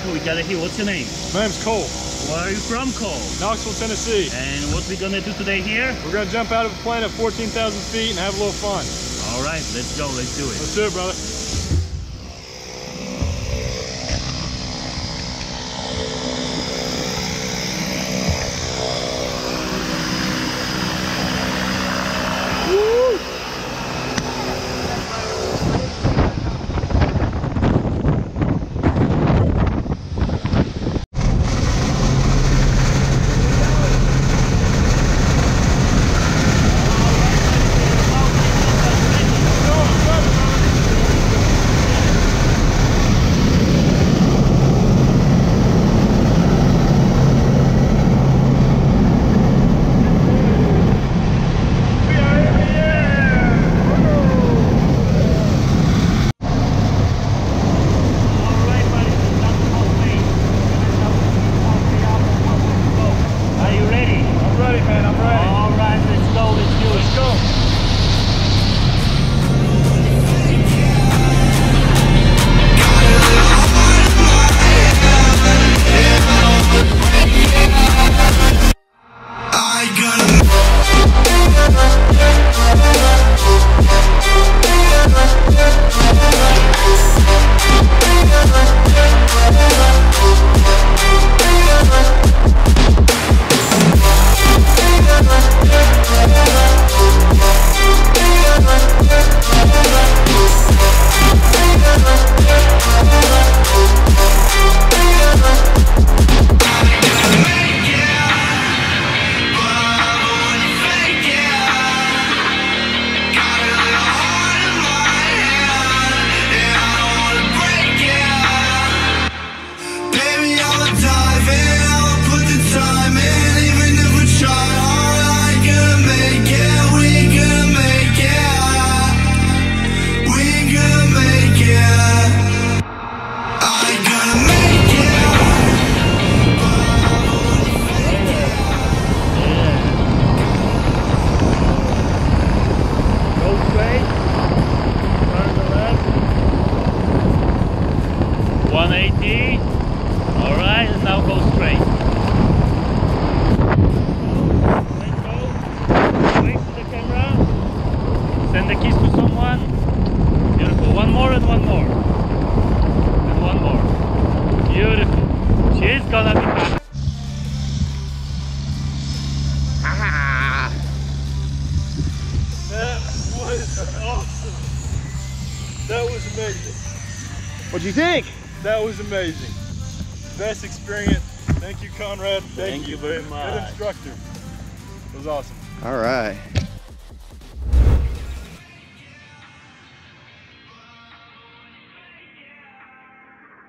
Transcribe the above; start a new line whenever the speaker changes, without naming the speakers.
who we got here. What's your name?
My name's Cole,
Where are you from, Cole?
Knoxville, Tennessee.
And what we gonna do today here?
We're gonna jump out of a plane at 14,000 feet and have a little fun.
All right, let's go. Let's do it.
Let's do it, brother.
All right, buddy. That's the whole thing. Are you ready?
I'm ready, man. I'm ready.
All right, let's go. Let's do it.
Let's go.
180. All right, and now go straight. Let go. Wait to the camera. Send the keys to someone. Beautiful. One more and one more. And one more. Beautiful. She's gonna be happy.
That was awesome. That was amazing.
What'd you think?
That was amazing. Best experience. Thank you, Conrad. Thank,
Thank you very much.
Good instructor. It was awesome.
All right.